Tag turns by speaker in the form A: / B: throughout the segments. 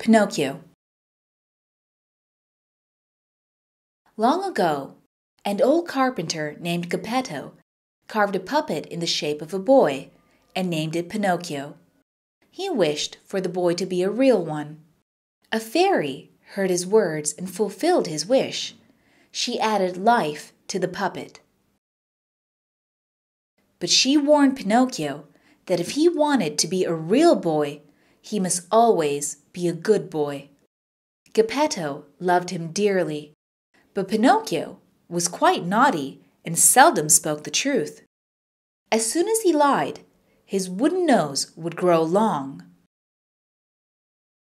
A: Pinocchio. Long ago, an old carpenter named Geppetto carved a puppet in the shape of a boy and named it Pinocchio. He wished for the boy to be a real one. A fairy heard his words and fulfilled his wish. She added life to the puppet. But she warned Pinocchio that if he wanted to be a real boy, he must always be a good boy. Geppetto loved him dearly, but Pinocchio was quite naughty and seldom spoke the truth. As soon as he lied, his wooden nose would grow long.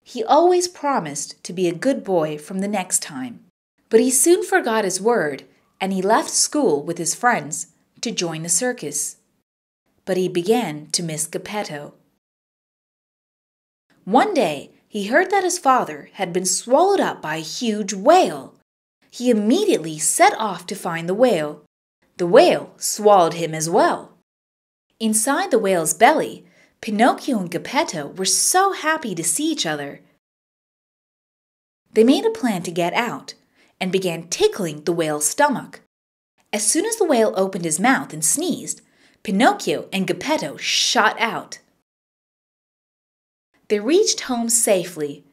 A: He always promised to be a good boy from the next time, but he soon forgot his word and he left school with his friends to join the circus. But he began to miss Geppetto. One day he heard that his father had been swallowed up by a huge whale. He immediately set off to find the whale. The whale swallowed him as well. Inside the whale's belly, Pinocchio and Geppetto were so happy to see each other. They made a plan to get out and began tickling the whale's stomach. As soon as the whale opened his mouth and sneezed, Pinocchio and Geppetto shot out. They reached home safely.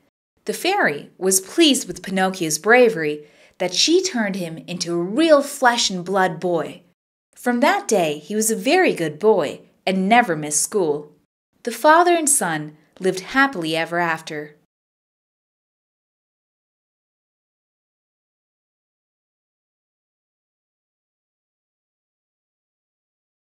A: The fairy was pleased with Pinocchio's bravery that she turned him into a real flesh and blood boy. From that day, he was a very good boy and never missed school. The father and son lived happily ever after.